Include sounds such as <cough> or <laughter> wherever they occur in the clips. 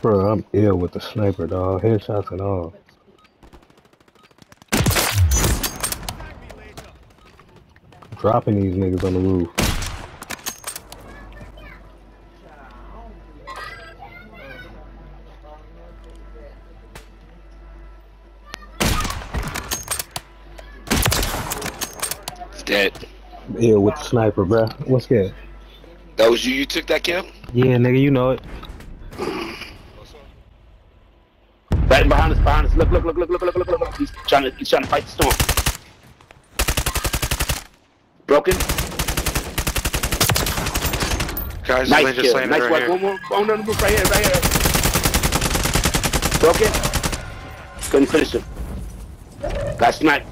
Bro, I'm ill with the sniper, dog. Headshots and all. Dropping these niggas on the roof. It's dead. Ill with the sniper, bruh. What's good? That was you. You took that kill? Yeah, nigga, you know it. Right behind us, behind us. Look, look, look, look, look, look, look, look, look. He's trying to, he's trying to fight the storm. Broken. Guys, Nice they just kill. landed Nice right work. here. One more. Oh, no, no, right here, right here. Broken. Couldn't finish him. Got sniped.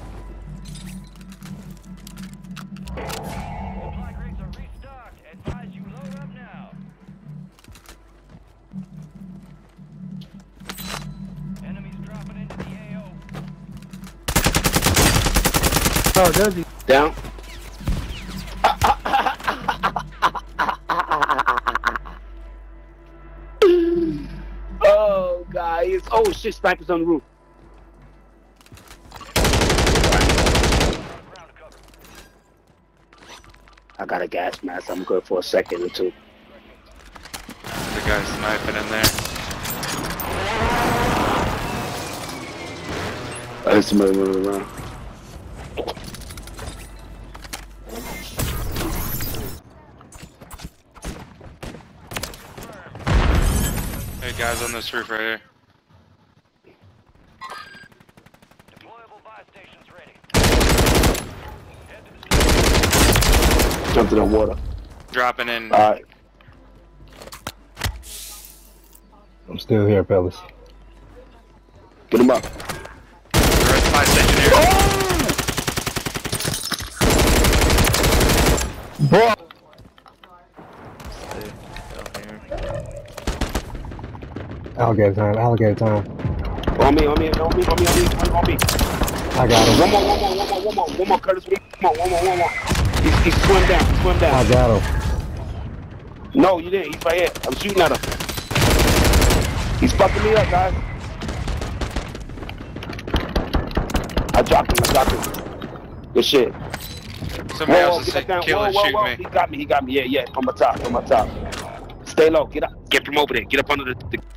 Oh, does he? Down. <laughs> oh, guys. Oh, shit. Snipers on the roof. I got a gas mask. I'm good for a second or two. The guy sniping in there. I somebody running around. Guys on this roof right here. Deployable buy stations ready. Jumped in the water. Dropping in. All right. I'm still here, fellas. Get him up. We're station here. Bro. Alligator time, alligator time. On me, on me, on me, on me, on me, on, on me. I got him. One more, one more, one more, one more, one more, Curtis. One more, one more, one more. He's, he's swim down, swim I down. got him. No, you didn't. He's right here. I'm shooting at him. He's fucking me up, guys. I dropped him. I dropped him. Good shit. Somebody Whoa, else is get that down. killing Whoa, whoa, shooting whoa. me. He got me. He got me. Yeah, yeah. On my top. On my top. Stay low. Get up. Get from over there. Get up under the. the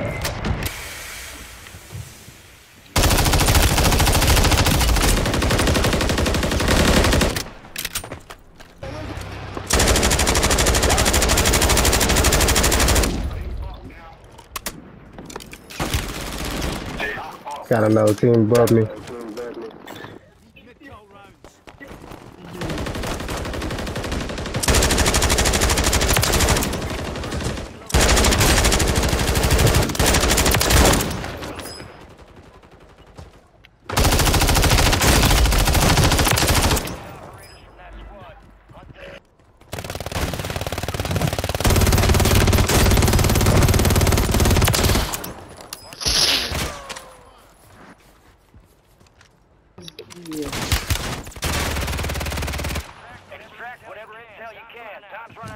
Got another team above me.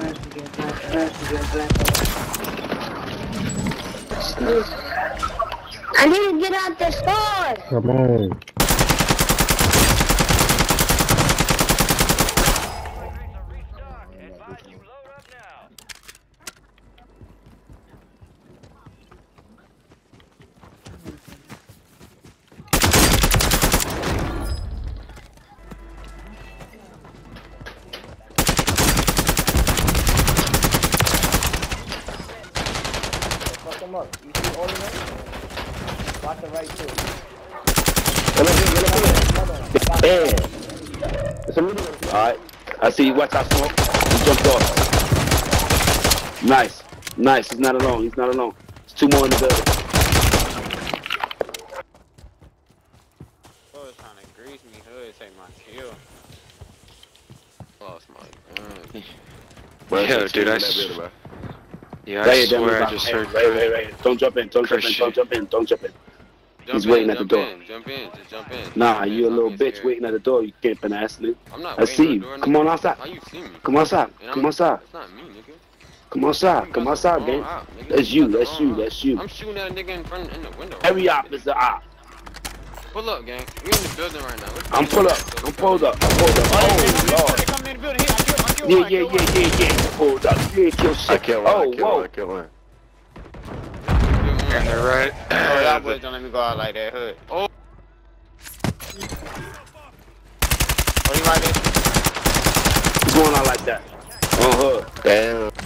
I need to get out the store. Come on. Yeah. Alright. I see you. Watch out, smoke. He jumped off. Nice. Nice. He's not alone. He's not alone. It's two more in the building. Hood trying to grease me. Hood take my kill. Lost my gun. Bro, Yo, dude, I in that s- building, bro. Yeah, Right I swear I just heard. Right, right, right. Don't jump in. Don't jump in. Don't jump in. Don't jump in. Jump He's in, waiting at the door. In, jump in, just jump in. Nah, Jump you a I'm little bitch scared. waiting at the door. You can't finesse me. I'm not I see you. door, Come on outside. How you see me? Come outside. And Come I'm- outside. That's not me, nigga. Come outside. Come outside, gang. That's you. That's you. That's you. I'm shooting at a nigga in front in the window. Every op is the op. Pull up, gang. We in the building right now. I'm pull up. I'm pulled up. I'm pulled up. Oh, Lord. Coming in the building. Here, I killed, I killed Yeah, one, yeah, yeah, yeah, yeah. Pulled up. You ain't kill shit. I killed one. Oh, I killed whoa. one. I oh, killed one. And they're right. Oh, y'all boys <laughs> don't let me go out like that. Hood. Oh. Oh, oh he right there. He's going out like that. On hood. Damn.